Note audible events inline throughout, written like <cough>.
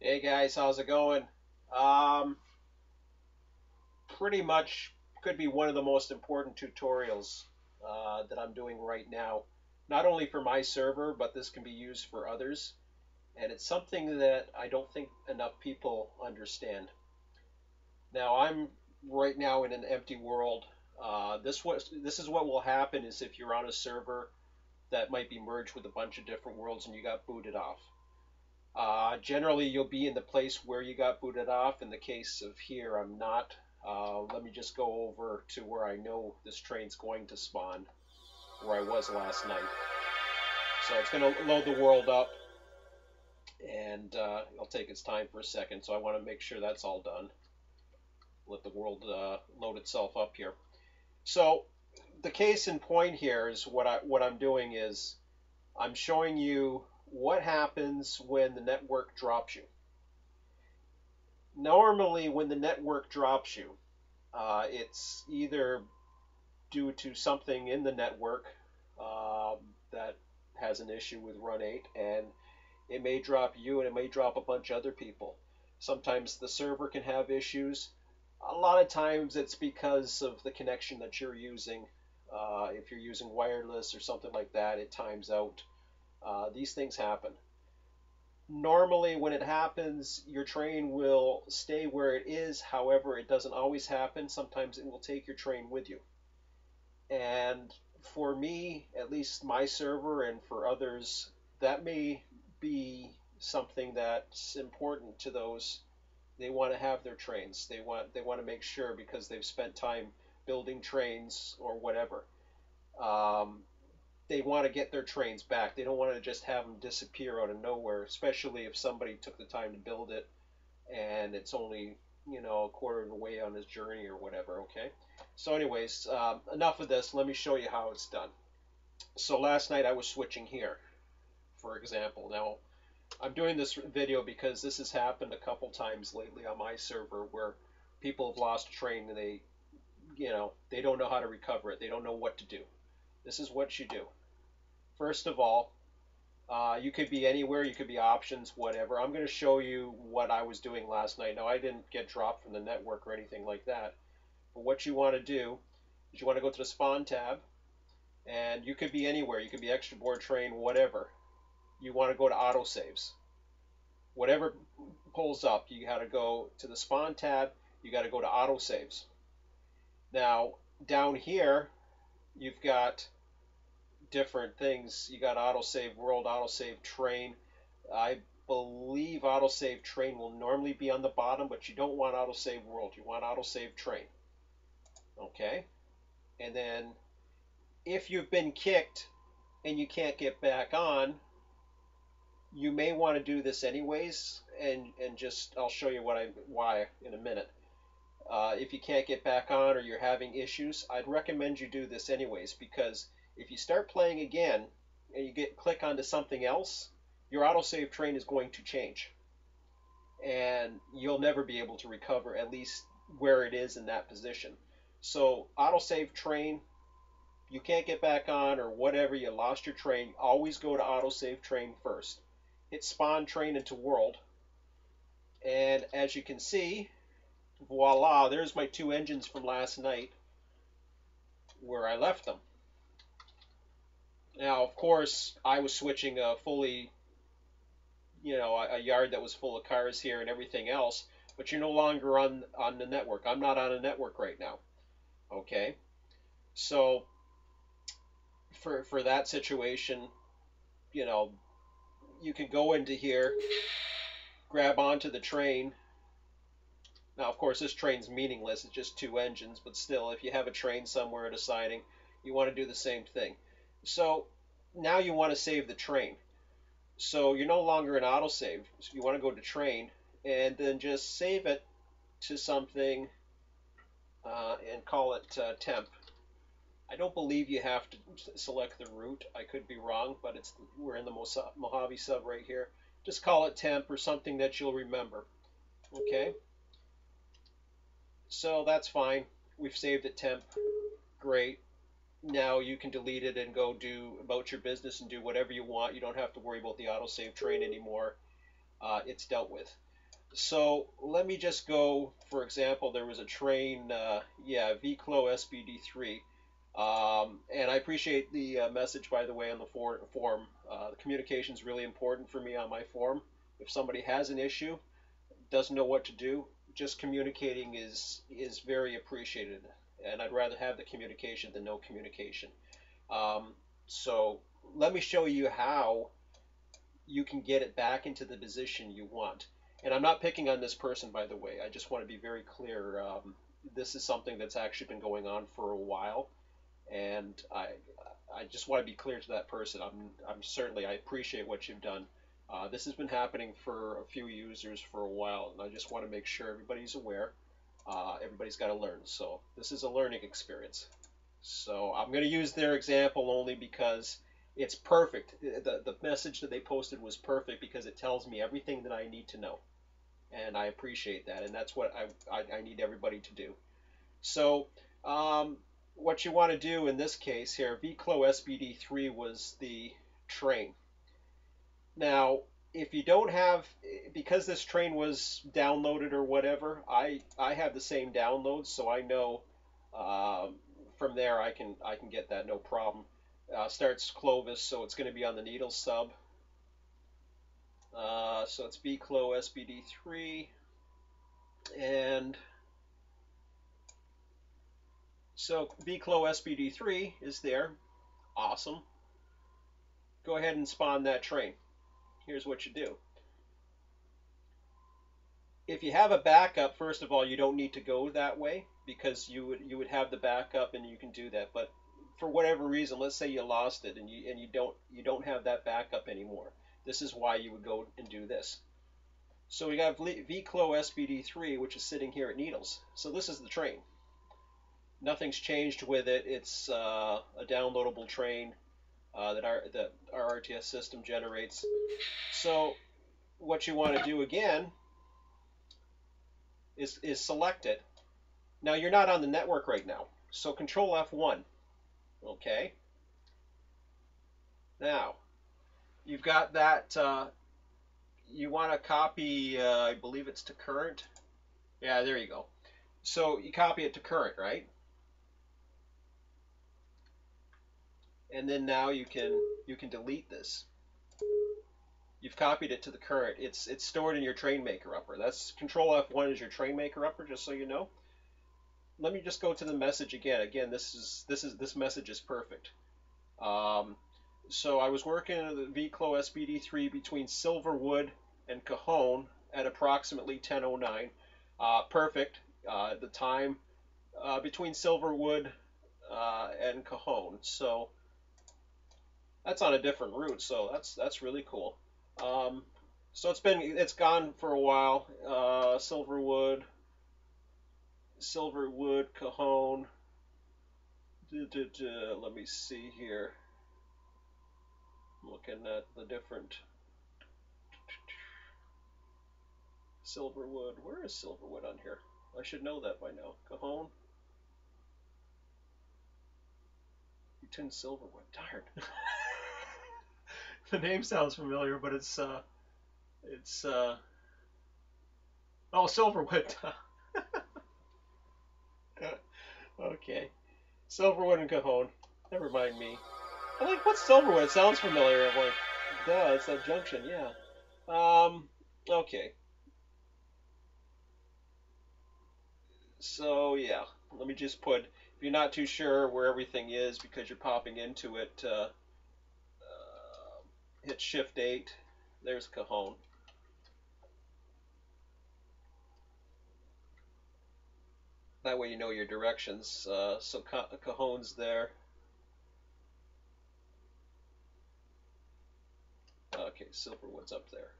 Hey guys, how's it going? Um, pretty much could be one of the most important tutorials uh, that I'm doing right now. Not only for my server, but this can be used for others. And it's something that I don't think enough people understand. Now I'm right now in an empty world. Uh, this was this is what will happen is if you're on a server that might be merged with a bunch of different worlds and you got booted off. Uh, generally, you'll be in the place where you got booted off. In the case of here, I'm not. Uh, let me just go over to where I know this train's going to spawn, where I was last night. So it's going to load the world up, and uh, it'll take its time for a second. So I want to make sure that's all done. Let the world uh, load itself up here. So the case in point here is what I what I'm doing is I'm showing you what happens when the network drops you. Normally, when the network drops you, uh, it's either due to something in the network um, that has an issue with Run 8, and it may drop you and it may drop a bunch of other people. Sometimes the server can have issues. A lot of times it's because of the connection that you're using. Uh, if you're using wireless or something like that, it times out. Uh, these things happen. Normally, when it happens, your train will stay where it is. However, it doesn't always happen. Sometimes it will take your train with you. And for me, at least my server, and for others, that may be something that's important to those. They want to have their trains. They want they want to make sure because they've spent time building trains or whatever. Um, they want to get their trains back. They don't want to just have them disappear out of nowhere, especially if somebody took the time to build it and it's only, you know, a quarter of the way on his journey or whatever, okay? So anyways, um, enough of this. Let me show you how it's done. So last night I was switching here, for example. Now, I'm doing this video because this has happened a couple times lately on my server where people have lost a train and they, you know, they don't know how to recover it. They don't know what to do. This is what you do. First of all, uh, you could be anywhere, you could be options, whatever. I'm going to show you what I was doing last night. Now, I didn't get dropped from the network or anything like that. But what you want to do is you want to go to the spawn tab, and you could be anywhere. You could be extra board train, whatever. You want to go to autosaves. Whatever pulls up, you got to go to the spawn tab, you got to go to autosaves. Now, down here, you've got different things. You got autosave world, autosave train. I believe autosave train will normally be on the bottom, but you don't want autosave world. You want autosave train. Okay? And then if you've been kicked and you can't get back on, you may want to do this anyways, and and just I'll show you what I why in a minute. Uh, if you can't get back on or you're having issues, I'd recommend you do this anyways because if you start playing again and you get click onto something else, your autosave train is going to change. And you'll never be able to recover at least where it is in that position. So autosave train, you can't get back on or whatever, you lost your train, always go to autosave train first. Hit spawn train into world. And as you can see, voila, there's my two engines from last night where I left them. Now, of course, I was switching a fully, you know, a, a yard that was full of cars here and everything else, but you're no longer on on the network. I'm not on a network right now. Okay, so for for that situation, you know, you can go into here, grab onto the train. Now, of course, this train's meaningless. It's just two engines, but still, if you have a train somewhere at a siding, you want to do the same thing. So now you want to save the train. So you're no longer in autosave. So you want to go to train and then just save it to something uh, and call it uh, temp. I don't believe you have to select the route. I could be wrong, but it's we're in the Mojave sub right here. Just call it temp or something that you'll remember. Okay. So that's fine. We've saved it temp. Great now you can delete it and go do about your business and do whatever you want. You don't have to worry about the autosave train anymore. Uh, it's dealt with. so let me just go, for example, there was a train, uh, yeah, VCLO SBD3. Um, and I appreciate the uh, message, by the way, on the for forum. Uh, the communication is really important for me on my forum. If somebody has an issue, doesn't know what to do, just communicating is is very appreciated. And I'd rather have the communication than no communication. Um, so let me show you how you can get it back into the position you want. And I'm not picking on this person, by the way. I just want to be very clear. Um, this is something that's actually been going on for a while, and I I just want to be clear to that person. I'm I'm certainly I appreciate what you've done. Uh, this has been happening for a few users for a while, and I just want to make sure everybody's aware. Uh, everybody's got to learn, so this is a learning experience. So I'm going to use their example only because it's perfect. The, the message that they posted was perfect because it tells me everything that I need to know. And I appreciate that. And that's what I, I, I need everybody to do. So um, what you want to do in this case here, VCLO SBD3 was the train. Now, if you don't have, because this train was downloaded or whatever, I, I have the same downloads, so I know um, from there I can I can get that no problem. Uh, starts Clovis, so it's going to be on the needle sub. Uh, so it's VCLO SBD3, and so VCLO SBD3 is there. Awesome. Go ahead and spawn that train. Here's what you do. If you have a backup, first of all, you don't need to go that way because you would you would have the backup and you can do that. But for whatever reason, let's say you lost it and you and you don't you don't have that backup anymore. This is why you would go and do this. So we got VCLO SBD3, which is sitting here at Needles. So this is the train. Nothing's changed with it. It's uh, a downloadable train uh, that our that our RTS system generates. So what you want to do again is is select it now you're not on the network right now, so Control F1. Okay. Now you've got that. Uh, you want to copy, uh, I believe it's to current. Yeah, there you go. So you copy it to current, right? And then now you can you can delete this. You've copied it to the current. It's it's stored in your train maker upper. That's Control F1 is your train maker upper, just so you know let me just go to the message again. Again, this is this is this message is perfect. Um, so I was working at the VCLO SBD3 between Silverwood and Cajon at approximately 10:09. Uh, perfect. Uh, the time uh, between Silverwood uh, and Cajon. So that's on a different route. So that's that's really cool. Um, so it's been it's gone for a while. Uh, Silverwood. Silverwood, Cajon. Let me see here. I'm looking at the different Silverwood. Where is Silverwood on here? I should know that by now. Cajon. Eaton Silverwood. Darn. <laughs> <laughs> the name sounds familiar, but it's uh, it's uh, oh Silverwood. <laughs> okay. Silverwood and Cajon. Never mind me. I'm like, what's Silverwood? It sounds familiar. I'm like, duh, it's that junction, yeah. Um, okay. So, yeah. Let me just put, if you're not too sure where everything is because you're popping into it, uh, hit Shift 8. There's Cajon. That way you know your directions. Uh, so Cajon's there. Okay, Silverwood's up there.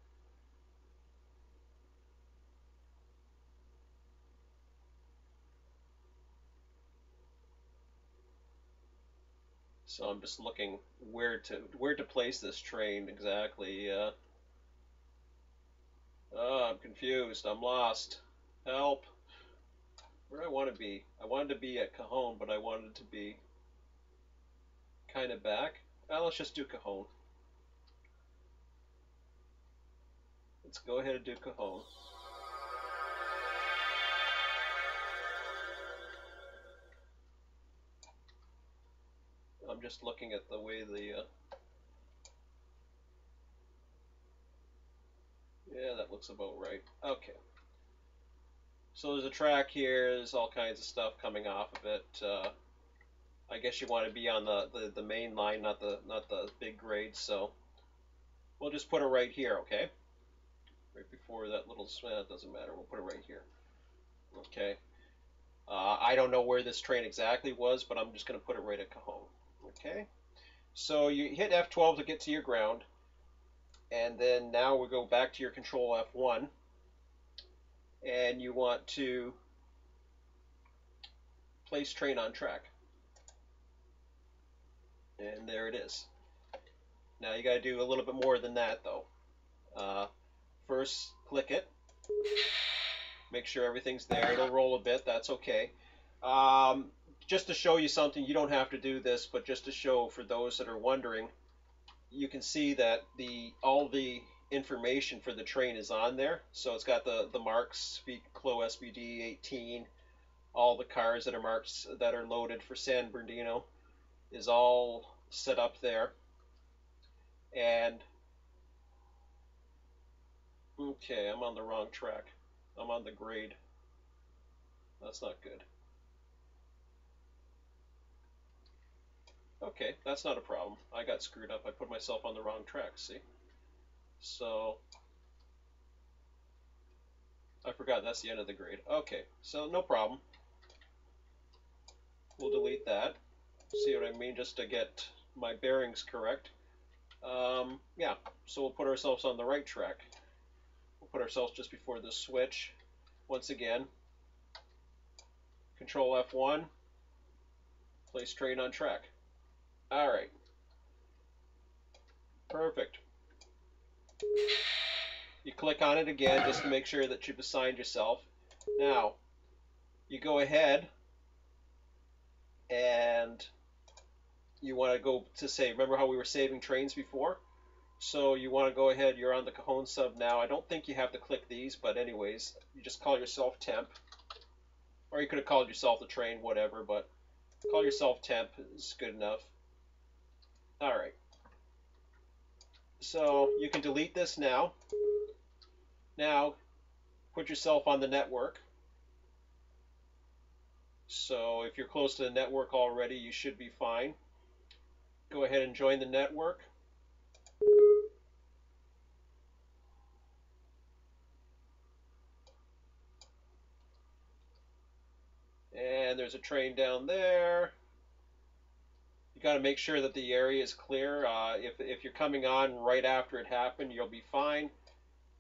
So I'm just looking where to where to place this train exactly. Uh, oh, I'm confused. I'm lost. Help. Where do I want to be? I wanted to be at Cajon, but I wanted to be kind of back. Well, let's just do Cajon. Let's go ahead and do Cajon. Just looking at the way the. Uh... Yeah, that looks about right. Okay. So there's a track here. There's all kinds of stuff coming off of it. Uh, I guess you want to be on the, the, the main line, not the not the big grade. So we'll just put it right here, okay? Right before that little. Eh, doesn't matter. We'll put it right here. Okay. Uh, I don't know where this train exactly was, but I'm just going to put it right at Cajon. Okay. So you hit F12 to get to your ground, and then now we go back to your Control F1, and you want to place train on track. And there it is. Now you got to do a little bit more than that though. Uh, first, click it. Make sure everything's there. It'll roll a bit. That's okay. Um, just to show you something, you don't have to do this, but just to show for those that are wondering, you can see that the all the information for the train is on there. So it's got the the marks, Clo SBD 18, all the cars that are marked that are loaded for San Bernardino is all set up there. And okay, I'm on the wrong track. I'm on the grade. That's not good. Okay, that's not a problem. I got screwed up. I put myself on the wrong track, see? So, I forgot that's the end of the grade. Okay, so no problem. We'll delete that. See what I mean? Just to get my bearings correct. Um, yeah, so we'll put ourselves on the right track. We'll put ourselves just before the switch. Once again, Control F1, place train on track. All right. Perfect. You click on it again just to make sure that you've assigned yourself. Now, you go ahead and you want to go to say, remember how we were saving trains before? So you want to go ahead, you're on the Cajon sub now. I don't think you have to click these, but anyways, you just call yourself temp. Or you could have called yourself the train, whatever, but call yourself temp is good enough. Alright. So you can delete this now. Now, put yourself on the network. So if you're close to the network already, you should be fine. Go ahead and join the network. And there's a train down there. You got to make sure that the area is clear. Uh, if, if you're coming on right after it happened, you'll be fine.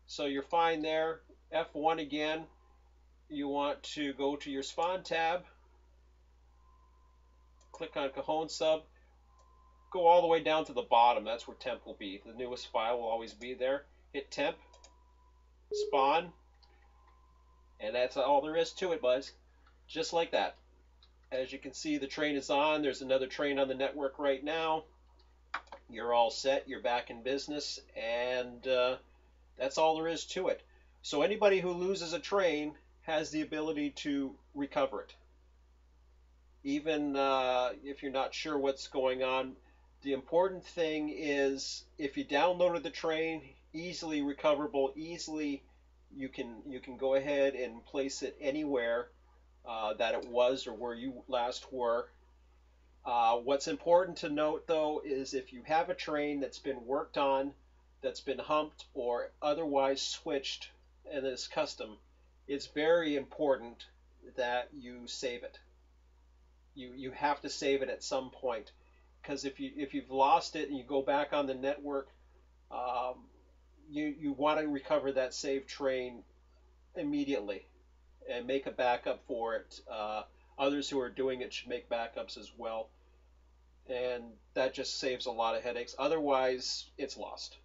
So you're fine there. F1 again. You want to go to your spawn tab. Click on Cajon sub. Go all the way down to the bottom. That's where temp will be. The newest file will always be there. Hit temp. Spawn. And that's all there is to it, buzz. Just like that. As you can see, the train is on. There's another train on the network right now. You're all set. You're back in business. And uh, that's all there is to it. So anybody who loses a train has the ability to recover it. Even uh, if you're not sure what's going on, the important thing is if you downloaded the train, easily recoverable, easily you can you can go ahead and place it anywhere uh, that it was or where you last were. Uh, what's important to note though is if you have a train that's been worked on, that's been humped or otherwise switched and is custom, it's very important that you save it. You, you have to save it at some point because if you if you've lost it and you go back on the network, um, you you want to recover that saved train immediately and make a backup for it. Uh, others who are doing it should make backups as well. And that just saves a lot of headaches. Otherwise, it's lost.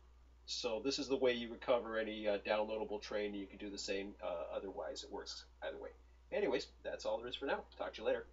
So this is the way you recover any uh, downloadable train. You can do the same uh, otherwise. It works either way. Anyways, that's all there is for now. Talk to you later.